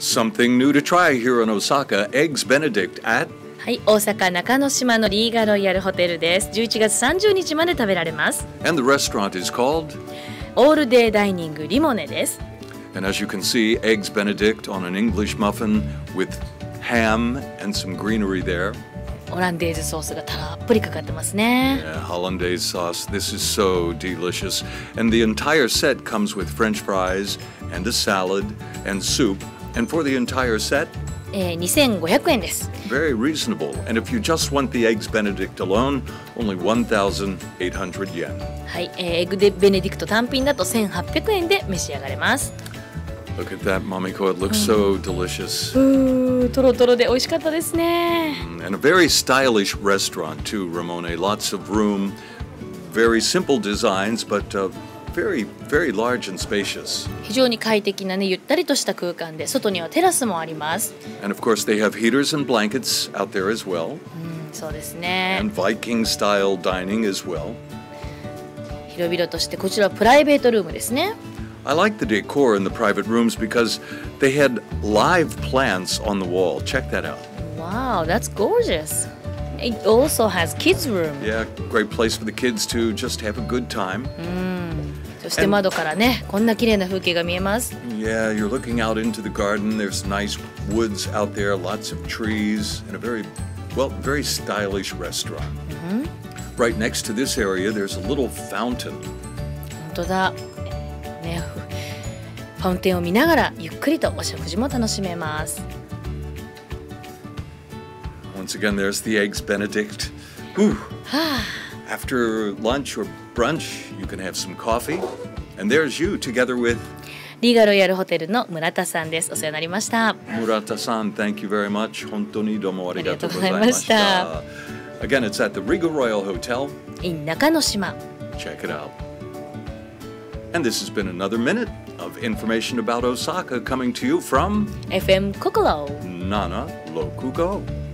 Something new to try here in Osaka Eggs Benedict at はい、大阪中之島のリーガロイヤルホテルです。11月30日まで食べられます。 and the restaurant is called オールデイダイニングリモネです。 and as you can see Eggs Benedict on an English muffin with ham and some greenery there オランデーズソースがたっぷりかかってますね。 Yeah, hollandaise sauce. This is so delicious. And the entire set comes with french fries and a salad and soup. And for the entire set? very reasonable. And if you just want the eggs Benedict alone, only 1,800 yen. はい、えー、エッグでベネディクト単品だと1800円で召し上がれます。Look at that, Mamiko. It looks so delicious. うー、トロトロで美味しかったですね。And mm, a very stylish restaurant too, Limone. Lots of room, very simple designs, but、uh, very, very large and spacious. 非常に快適なね、ゆったりとした空間で、外にはテラスもあります。 And of course, they have heaters and blankets out there as well. うん、そうですね。 and Viking style dining as well. 広々としてこちらはプライベートルームですね。 I like the decor in the private rooms because they had live plants on the wall. Check that out. Wow, that's gorgeous. It also has kids room. Yeah, great place for the kids to just have a good time. そして窓からね、こんな綺麗な風景が見えます。 Yeah, you're looking out into the garden. There's nice woods out there, lots of trees, and a very, well, very stylish restaurant. Right next to this area, there's a little fountain. 本当だ。ね、フファウンテンを見ながらゆっくりとお食事も楽しめます。 once again, there's the Eggs Benedict. Ooh. After lunch or brunch, you can have some coffee. And there's you together with リーガロイヤルホテルの村田さんです。お世話になりました。村田さん、Thank you very much. 本当にどうもありがとうございました。Again, it's at the Rhiga Royal Hotel in Nakanoshima. Check it out. And this has been another minute of information about Osaka coming to you from FM Cocolo Nana Lokugo.